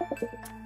Ha ha.